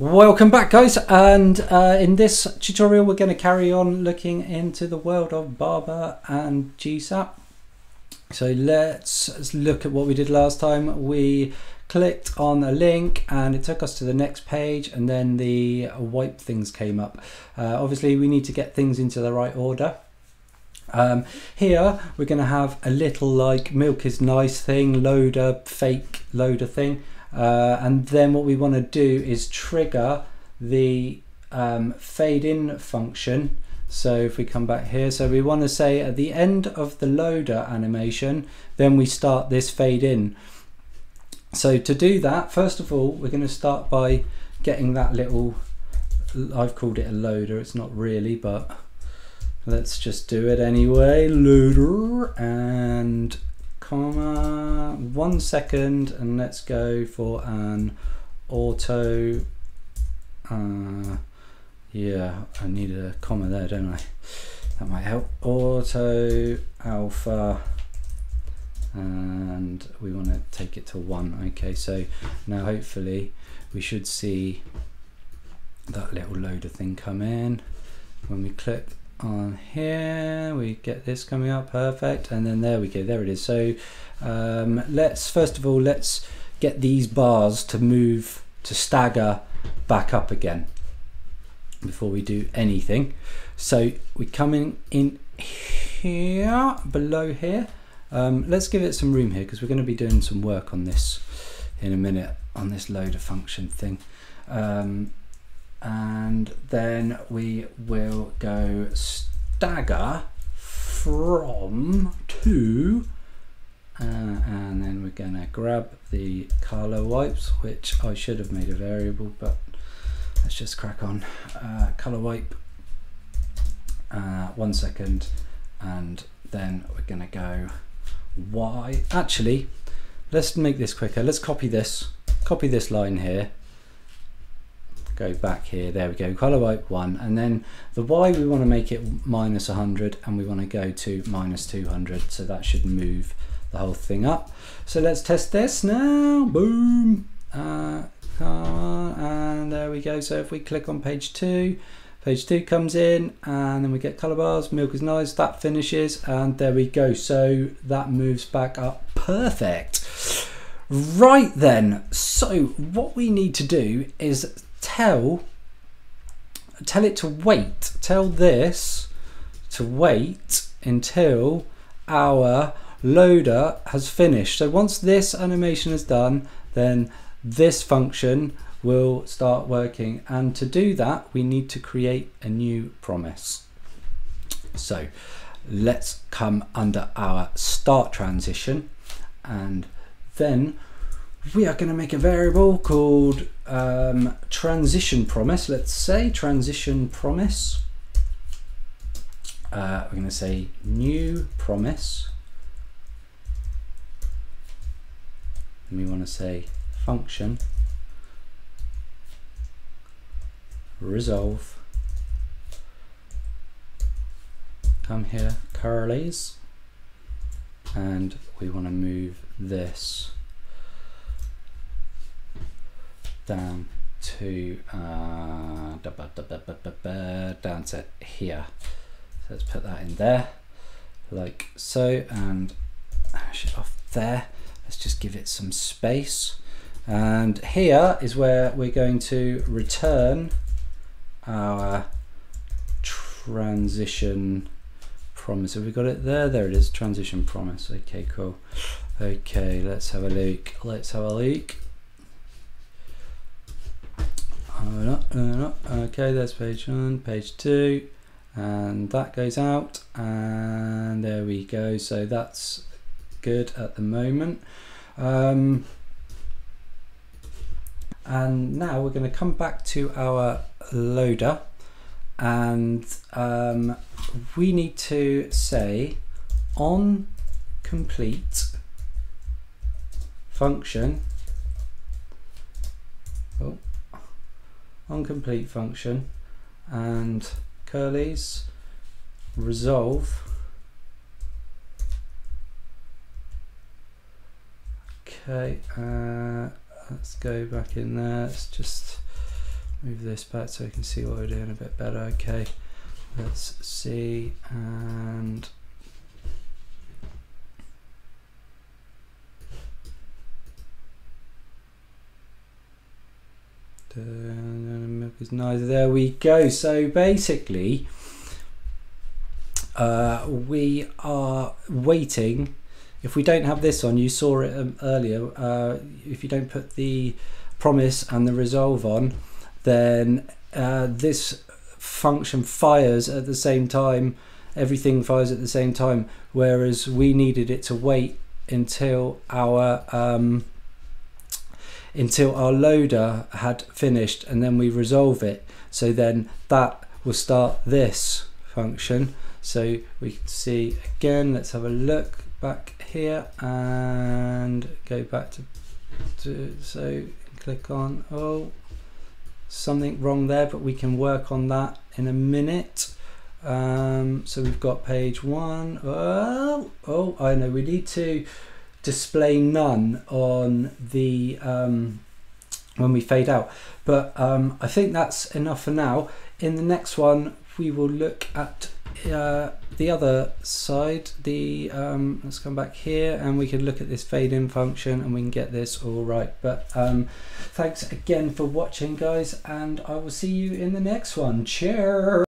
Welcome back guys and uh, in this tutorial we're going to carry on looking into the world of Barba and GSAP. So let's look at what we did last time. We clicked on a link and it took us to the next page and then the wipe things came up. Uh, obviously we need to get things into the right order. Um, here we're going to have a little like milk is nice thing, loader, fake loader thing. Uh, and then what we want to do is trigger the um, fade in function. So if we come back here, so we want to say at the end of the loader animation, then we start this fade in. So to do that, first of all, we're going to start by getting that little, I've called it a loader, it's not really, but let's just do it anyway. Loader and comma, one second, and let's go for an auto, uh, yeah, I need a comma there, don't I? That might help. Auto alpha, and we want to take it to one. Okay, so now hopefully we should see that little loader thing come in. When we click on here. We get this coming up. Perfect. And then there we go. There it is. So um, let's first of all let's get these bars to move to stagger back up again before we do anything. So we come in in here below here. Um, let's give it some room here because we're going to be doing some work on this in a minute on this loader function thing. Um, and then we will go stagger from to uh, and then we're gonna grab the color wipes which I should have made a variable but let's just crack on. Uh, color wipe uh, one second and then we're gonna go Y. Actually let's make this quicker. Let's copy this. Copy this line here go back here. There we go. Color wipe one. And then the y we want to make it minus 100 and we want to go to minus 200 so that should move the whole thing up. So let's test this now. Boom. Uh, and there we go. So if we click on page two page two comes in and then we get color bars. Milk is nice. That finishes and there we go. So that moves back up. Perfect. Right then. So what we need to do is tell tell it to wait. Tell this to wait until our loader has finished. So once this animation is done then this function will start working. And to do that we need to create a new promise. So let's come under our start transition and then we are going to make a variable called um, transition promise. Let's say transition promise. Uh, we're going to say new promise. And we want to say function resolve come here curlies and we want to move this down to uh, down to here. So let's put that in there like so and off there. Let's just give it some space. And here is where we're going to return our transition promise. Have we got it there? There it is, transition promise. Okay, cool. Okay, let's have a look. Let's have a look. Okay, there's page one, page two, and that goes out, and there we go. So that's good at the moment. Um, and now we're going to come back to our loader and um, we need to say on complete function on complete function and curlies resolve okay uh, let's go back in there let's just move this back so we can see what we're doing a bit better. Okay, let's see and neither. There we go. So basically, uh, we are waiting. If we don't have this on, you saw it um, earlier. Uh, if you don't put the promise and the resolve on, then uh, this function fires at the same time. Everything fires at the same time, whereas we needed it to wait until our um, until our loader had finished and then we resolve it. So then that will start this function. So we can see again let's have a look back here and go back to, to so click on oh something wrong there but we can work on that in a minute. Um, so we've got page one. Oh, oh, I know we need to display none on the um, when we fade out. But um, I think that's enough for now. In the next one, we will look at uh, the other side. The um, let's come back here, and we can look at this fade in function, and we can get this all right. But um, thanks again for watching, guys, and I will see you in the next one. Cheers.